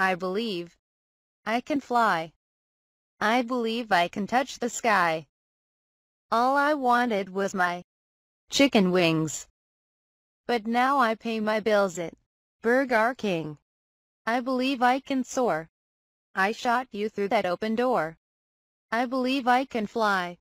I believe I can fly. I believe I can touch the sky. All I wanted was my chicken wings. But now I pay my bills at Burger King. I believe I can soar. I shot you through that open door. I believe I can fly.